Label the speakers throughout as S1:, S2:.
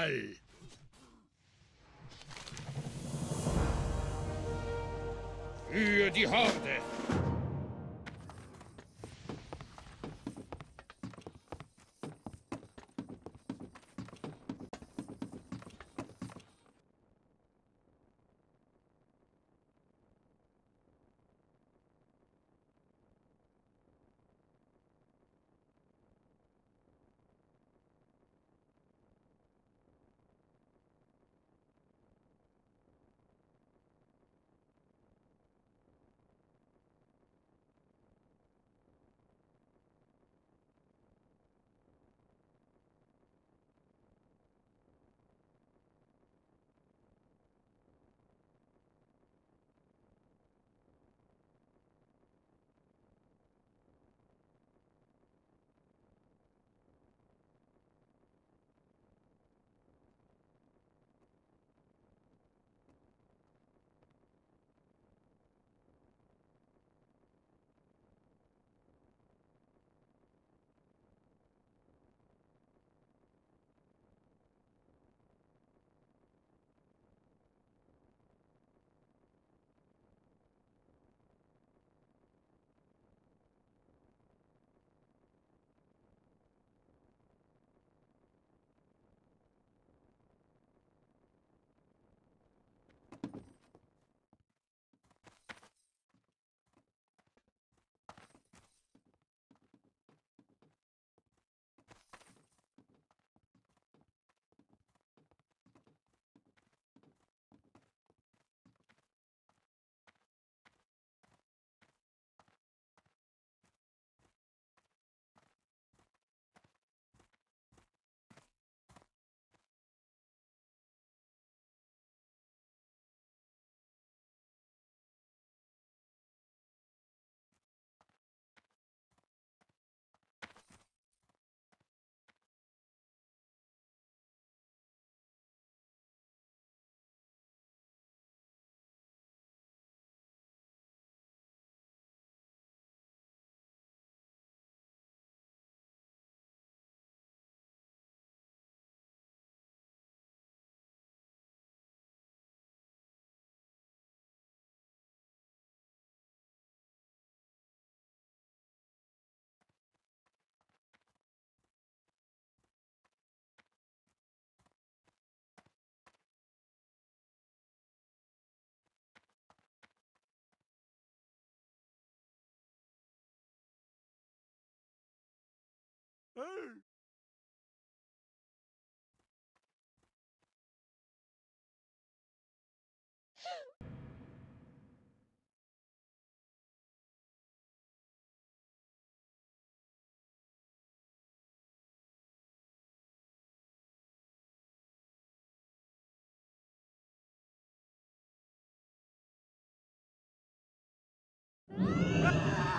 S1: Vai! Io di Horde!
S2: Hey!
S1: Ah!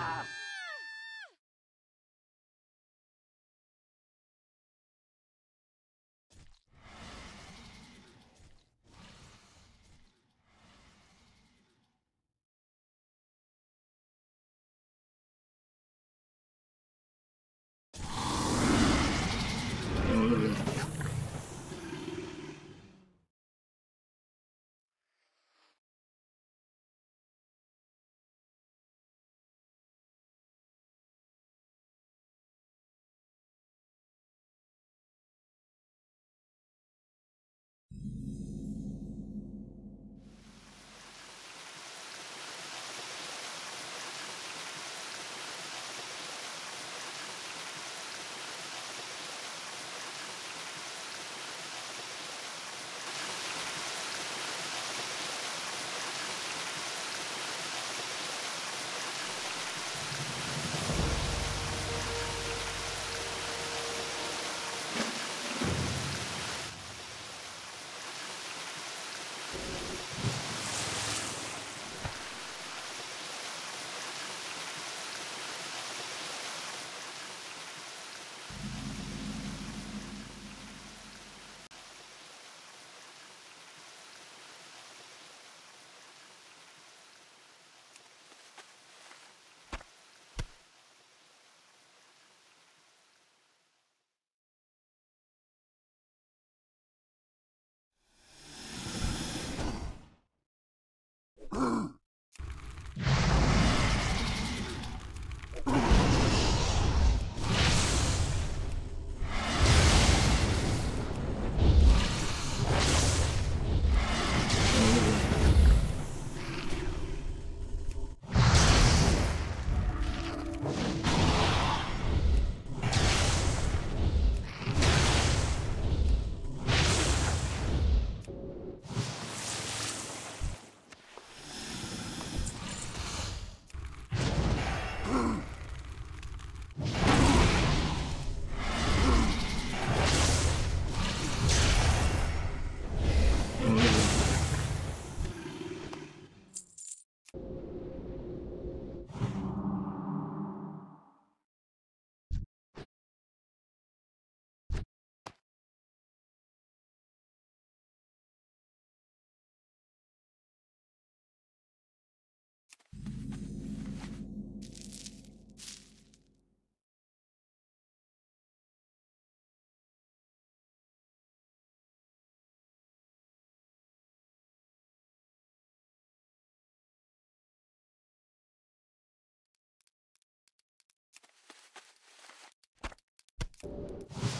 S1: you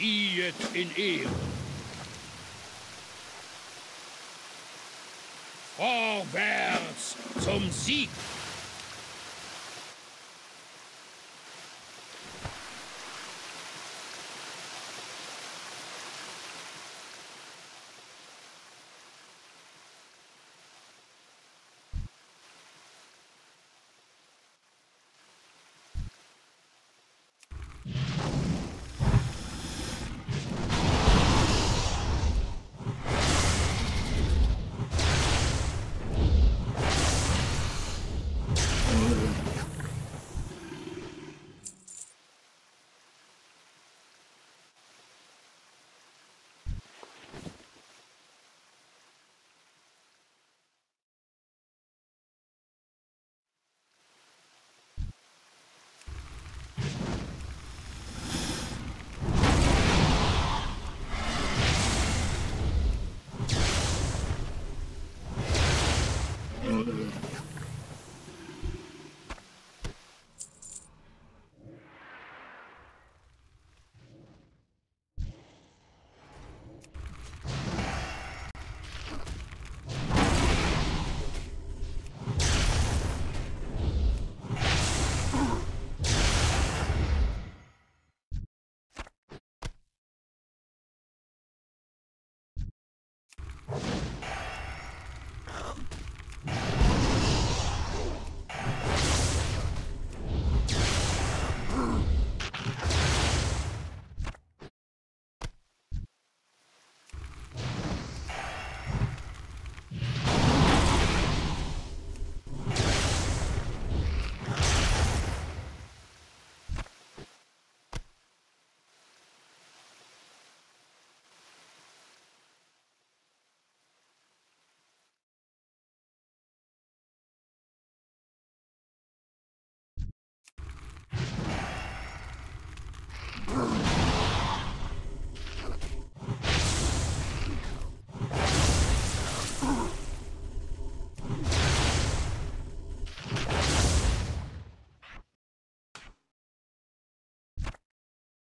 S1: Ziehet in Ehren. Vorwärts zum Sieg!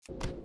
S2: Hey!